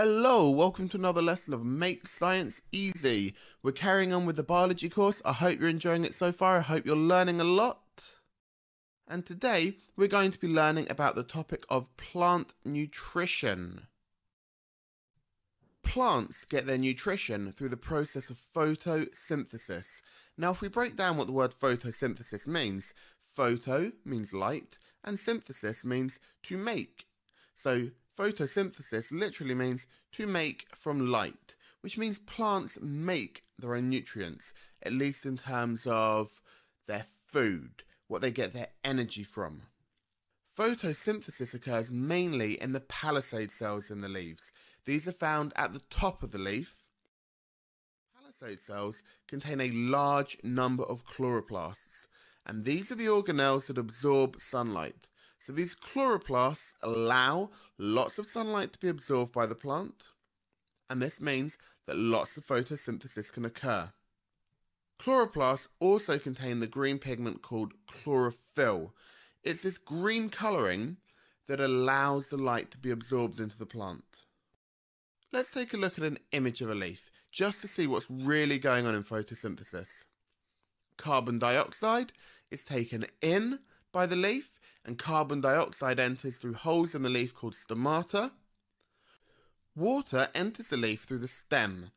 Hello, welcome to another lesson of Make Science Easy. We're carrying on with the biology course. I hope you're enjoying it so far. I hope you're learning a lot. And today we're going to be learning about the topic of plant nutrition. Plants get their nutrition through the process of photosynthesis. Now, if we break down what the word photosynthesis means, photo means light and synthesis means to make. So, photosynthesis literally means to make from light, which means plants make their own nutrients, at least in terms of their food, what they get their energy from. Photosynthesis occurs mainly in the palisade cells in the leaves. These are found at the top of the leaf. Palisade cells contain a large number of chloroplasts, and these are the organelles that absorb sunlight. So these chloroplasts allow lots of sunlight to be absorbed by the plant, and this means that lots of photosynthesis can occur. Chloroplasts also contain the green pigment called chlorophyll. It's this green colouring that allows the light to be absorbed into the plant. Let's take a look at an image of a leaf, just to see what's really going on in photosynthesis. Carbon dioxide is taken in by the leaf, and carbon dioxide enters through holes in the leaf called stomata. Water enters the leaf through the stem,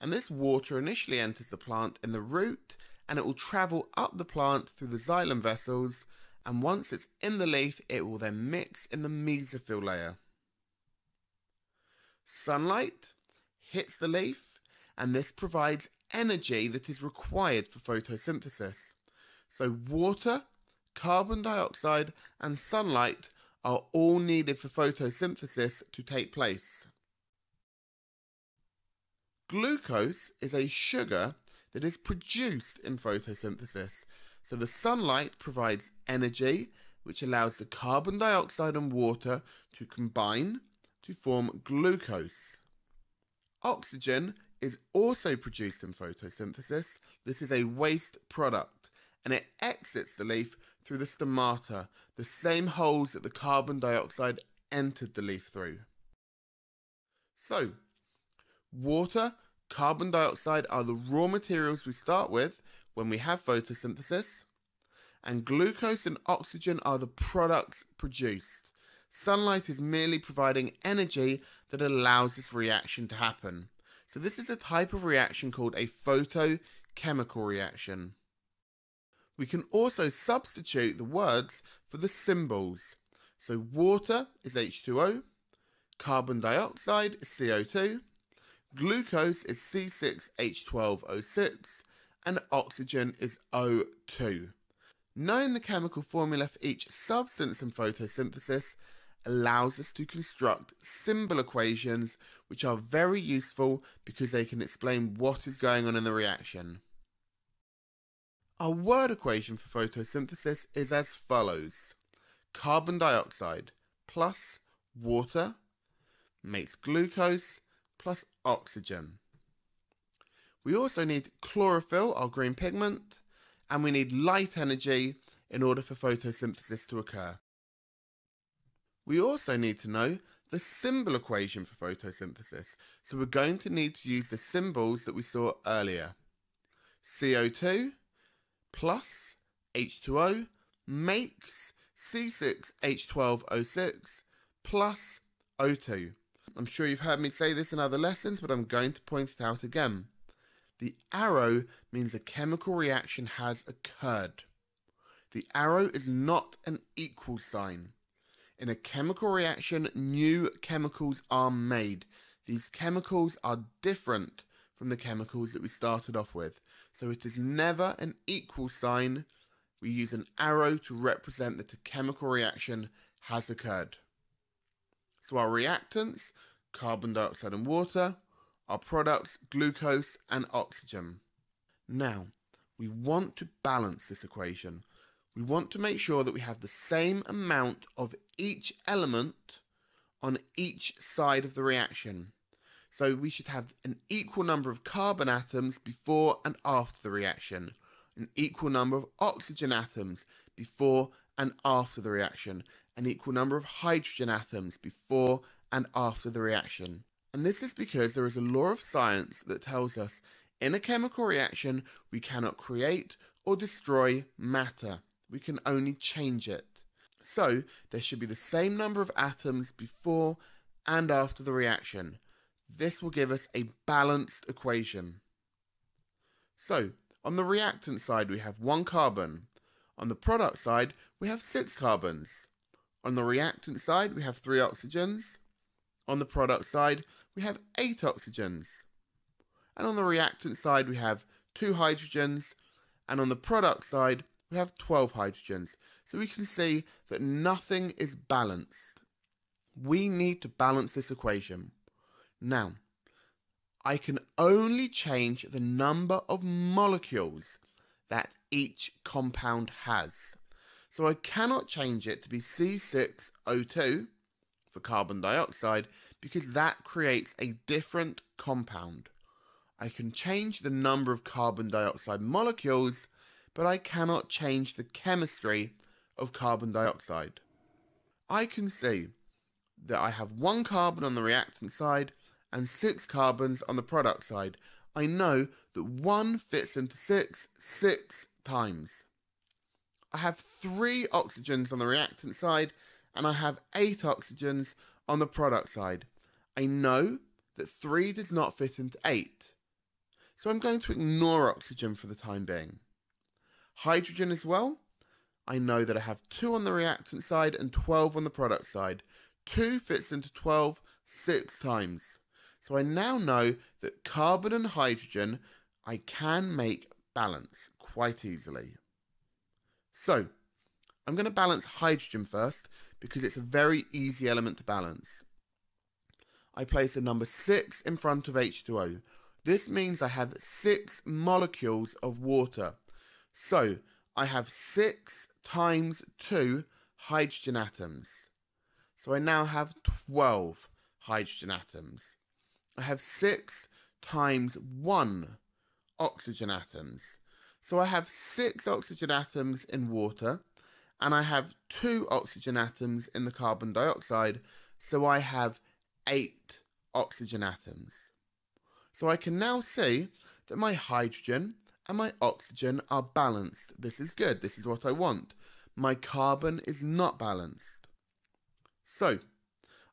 and this water initially enters the plant in the root and it will travel up the plant through the xylem vessels and once it's in the leaf it will then mix in the mesophyll layer. Sunlight hits the leaf and this provides energy that is required for photosynthesis. So water, carbon dioxide and sunlight are all needed for photosynthesis to take place. Glucose is a sugar that is produced in photosynthesis. So the sunlight provides energy, which allows the carbon dioxide and water to combine to form glucose. Oxygen is also produced in photosynthesis. This is a waste product and it exits the leaf through the stomata, the same holes that the carbon dioxide entered the leaf through. So, Water, carbon dioxide are the raw materials we start with when we have photosynthesis, and glucose and oxygen are the products produced. Sunlight is merely providing energy that allows this reaction to happen. So, this is a type of reaction called a photochemical reaction. We can also substitute the words for the symbols. So, water is H2O, carbon dioxide is CO2, Glucose is C6H12O6 and oxygen is O2. Knowing the chemical formula for each substance in photosynthesis allows us to construct symbol equations which are very useful because they can explain what is going on in the reaction. Our word equation for photosynthesis is as follows. Carbon dioxide plus water makes glucose plus oxygen. We also need chlorophyll, our green pigment, and we need light energy in order for photosynthesis to occur. We also need to know the symbol equation for photosynthesis, so we're going to need to use the symbols that we saw earlier. CO2 plus H2O makes C6H12O6 plus O2. I'm sure you've heard me say this in other lessons, but I'm going to point it out again. The arrow means a chemical reaction has occurred. The arrow is not an equal sign. In a chemical reaction, new chemicals are made. These chemicals are different from the chemicals that we started off with. So it is never an equal sign. We use an arrow to represent that a chemical reaction has occurred. So our reactants, carbon dioxide and water, our products, glucose and oxygen. Now, we want to balance this equation. We want to make sure that we have the same amount of each element on each side of the reaction. So we should have an equal number of carbon atoms before and after the reaction, an equal number of oxygen atoms before and after the reaction, an equal number of hydrogen atoms before and after the reaction, And this is because there is a law of science that tells us in a chemical reaction we cannot create or destroy matter. We can only change it. So there should be the same number of atoms before and after the reaction. This will give us a balanced equation. So, on the reactant side we have one carbon. On the product side we have six carbons. On the reactant side we have three oxygens. On the product side we have eight oxygens. And on the reactant side we have two hydrogens. And on the product side we have 12 hydrogens. So we can see that nothing is balanced. We need to balance this equation. Now, I can only change the number of molecules that each compound has. So I cannot change it to be C6O2 for carbon dioxide because that creates a different compound. I can change the number of carbon dioxide molecules but I cannot change the chemistry of carbon dioxide. I can see that I have one carbon on the reactant side and six carbons on the product side. I know that one fits into six six times. I have three oxygens on the reactant side and I have eight oxygens on the product side. I know that three does not fit into eight. So I'm going to ignore oxygen for the time being. Hydrogen as well. I know that I have 2 on the reactant side and 12 on the product side. 2 fits into 12 six times. So I now know that carbon and hydrogen I can make balance quite easily. So I'm going to balance hydrogen first because it's a very easy element to balance. I place a number 6 in front of H2O. This means I have 6 molecules of water. So I have 6 times 2 hydrogen atoms. So I now have 12 hydrogen atoms. I have 6 times 1 oxygen atoms. So I have 6 oxygen atoms in water and I have 2 oxygen atoms in the carbon dioxide. So I have 8 oxygen atoms. So I can now see that my hydrogen and my oxygen are balanced. This is good. This is what I want. My carbon is not balanced. So,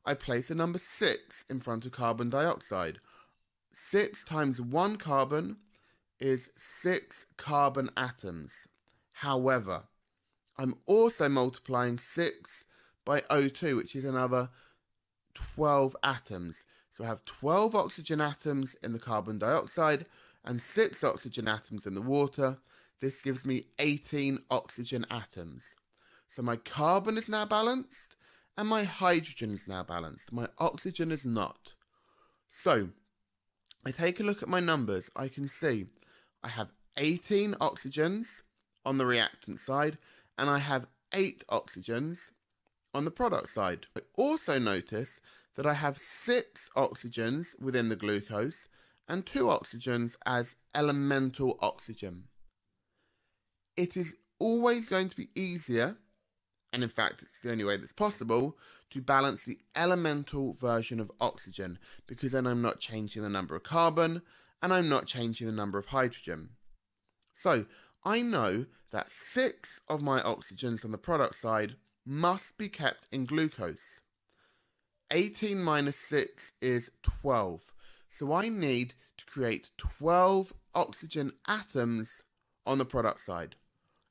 I place a number 6 in front of carbon dioxide. 6 times 1 carbon is 6 carbon atoms. However, I'm also multiplying 6 by O2, which is another 12 atoms. So I have 12 oxygen atoms in the carbon dioxide and 6 oxygen atoms in the water. This gives me 18 oxygen atoms. So my carbon is now balanced and my hydrogen is now balanced. My oxygen is not. So I take a look at my numbers. I can see I have 18 oxygens on the reactant side and I have 8 oxygens on the product side. I also notice that I have 6 oxygens within the glucose and two oxygens as elemental oxygen. It is always going to be easier, and in fact, it's the only way that's possible, to balance the elemental version of oxygen because then I'm not changing the number of carbon and I'm not changing the number of hydrogen. So I know that six of my oxygens on the product side must be kept in glucose. 18 minus 6 is 12. So I need to create 12 oxygen atoms on the product side.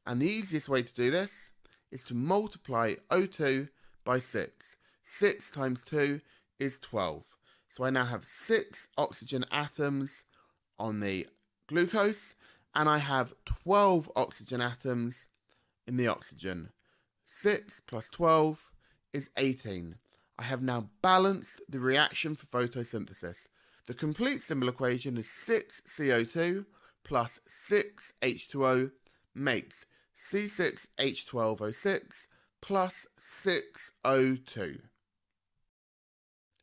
And the easiest way to do this is to multiply O2 by 6. 6 times 2 is 12. So I now have 6 oxygen atoms on the glucose and I have 12 oxygen atoms in the oxygen. 6 plus 12 is 18. I have now balanced the reaction for photosynthesis. The complete symbol equation is 6CO2 plus 6H2O makes C6H12O6 plus 6O2.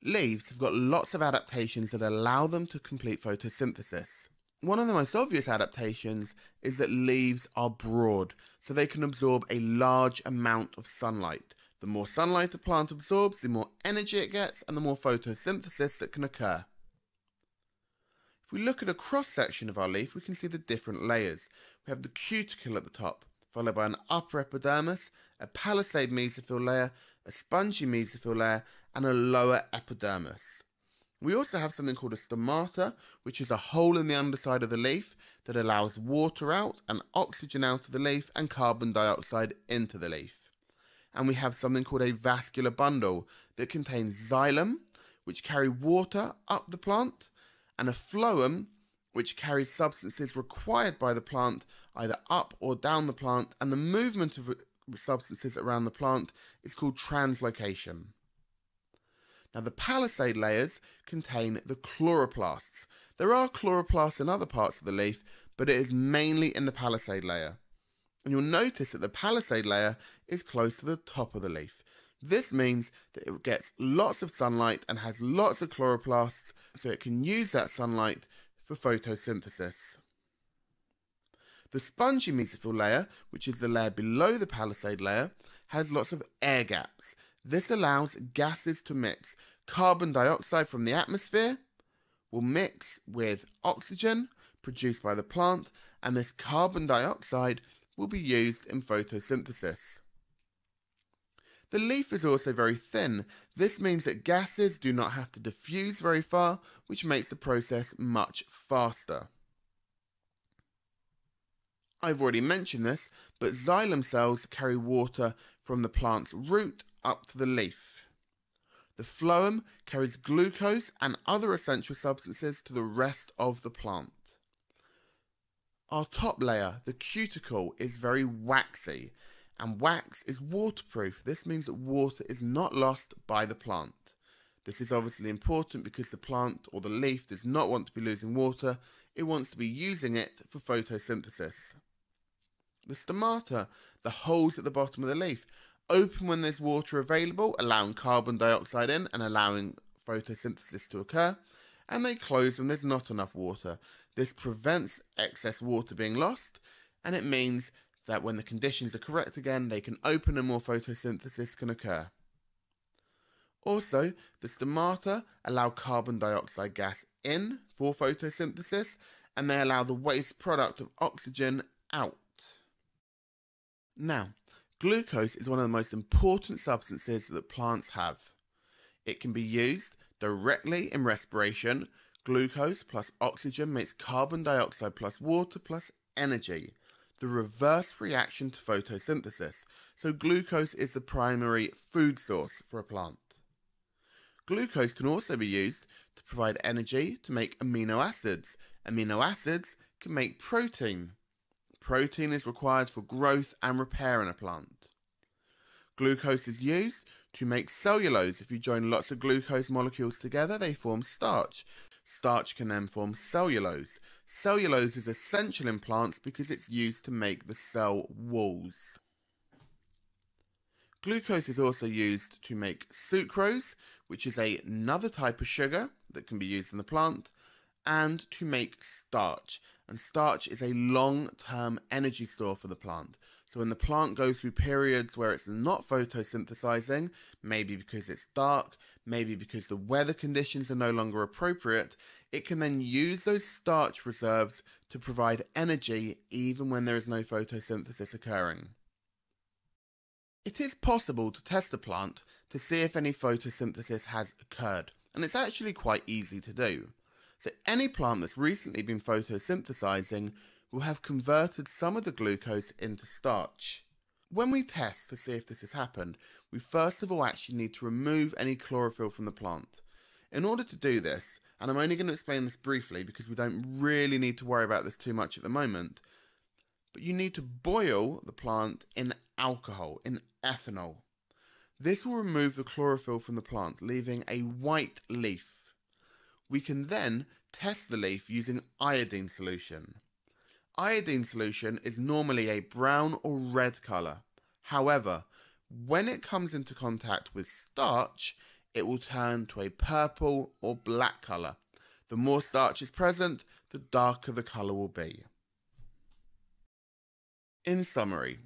Leaves have got lots of adaptations that allow them to complete photosynthesis. One of the most obvious adaptations is that leaves are broad, so they can absorb a large amount of sunlight. The more sunlight a plant absorbs, the more energy it gets, and the more photosynthesis that can occur. If we look at a cross section of our leaf, we can see the different layers. We have the cuticle at the top, followed by an upper epidermis, a palisade mesophyll layer, a spongy mesophyll layer, and a lower epidermis. We also have something called a stomata, which is a hole in the underside of the leaf that allows water out and oxygen out of the leaf and carbon dioxide into the leaf. And we have something called a vascular bundle that contains xylem, which carry water up the plant, and a phloem, which carries substances required by the plant either up or down the plant, and the movement of substances around the plant is called translocation. Now, the palisade layers contain the chloroplasts. There are chloroplasts in other parts of the leaf, but it is mainly in the palisade layer. And you'll notice that the palisade layer is close to the top of the leaf. This means that it gets lots of sunlight and has lots of chloroplasts, so it can use that sunlight for photosynthesis. The spongy mesophyll layer, which is the layer below the palisade layer, has lots of air gaps. This allows gases to mix. Carbon dioxide from the atmosphere will mix with oxygen produced by the plant, and this carbon dioxide will be used in photosynthesis. The leaf is also very thin. This means that gases do not have to diffuse very far, which makes the process much faster. I've already mentioned this, but xylem cells carry water from the plant's root up to the leaf. The phloem carries glucose and other essential substances to the rest of the plant. Our top layer, the cuticle, is very waxy, and wax is waterproof. This means that water is not lost by the plant. This is obviously important because the plant or the leaf does not want to be losing water, it wants to be using it for photosynthesis. The stomata, the holes at the bottom of the leaf, open when there's water available, allowing carbon dioxide in and allowing photosynthesis to occur, and they close when there's not enough water. This prevents excess water being lost, and it means that when the conditions are correct again, they can open and more photosynthesis can occur. Also, the stomata allow carbon dioxide gas in for photosynthesis, and they allow the waste product of oxygen out. Now, Glucose is one of the most important substances that plants have. It can be used directly in respiration. Glucose plus oxygen makes carbon dioxide plus water plus energy, the reverse reaction to photosynthesis. So, glucose is the primary food source for a plant. Glucose can also be used to provide energy to make amino acids. Amino acids can make protein. Protein is required for growth and repair in a plant. Glucose is used to make cellulose. If you join lots of glucose molecules together, they form starch. Starch can then form cellulose. Cellulose is essential in plants because it's used to make the cell walls. Glucose is also used to make sucrose, which is a, another type of sugar that can be used in the plant, and to make starch. And starch is a long term energy store for the plant. So when the plant goes through periods where it's not photosynthesizing, maybe because it's dark, maybe because the weather conditions are no longer appropriate, it can then use those starch reserves to provide energy even when there is no photosynthesis occurring. It is possible to test the plant to see if any photosynthesis has occurred, and it's actually quite easy to do. So any plant that's recently been photosynthesizing will have converted some of the glucose into starch. When we test to see if this has happened, we first of all actually need to remove any chlorophyll from the plant. In order to do this, and I'm only going to explain this briefly because we don't really need to worry about this too much at the moment, but you need to boil the plant in alcohol, in ethanol. This will remove the chlorophyll from the plant, leaving a white leaf. We can then test the leaf using iodine solution. Iodine solution is normally a brown or red colour. However, when it comes into contact with starch, it will turn to a purple or black colour. The more starch is present, the darker the colour will be. In summary,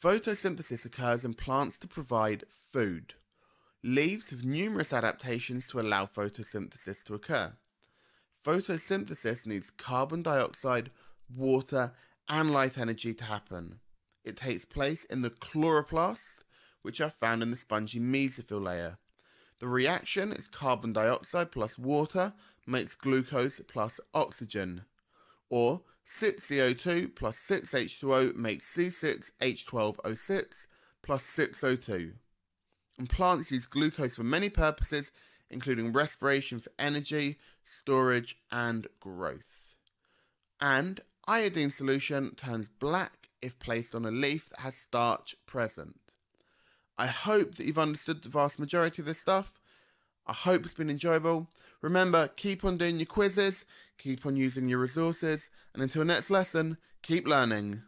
Photosynthesis occurs in plants to provide food. Leaves have numerous adaptations to allow photosynthesis to occur. Photosynthesis needs carbon dioxide, water, and light energy to happen. It takes place in the chloroplast, which are found in the spongy mesophyll layer. The reaction is carbon dioxide plus water makes glucose plus oxygen, or 6CO2 plus 6H2O makes C6H12O6 plus 6O2. And plants use glucose for many purposes, including respiration for energy, storage, and growth. And iodine solution turns black if placed on a leaf that has starch present. I hope that you've understood the vast majority of this stuff. I hope it's been enjoyable. Remember, keep on doing your quizzes, keep on using your resources, and until next lesson, keep learning.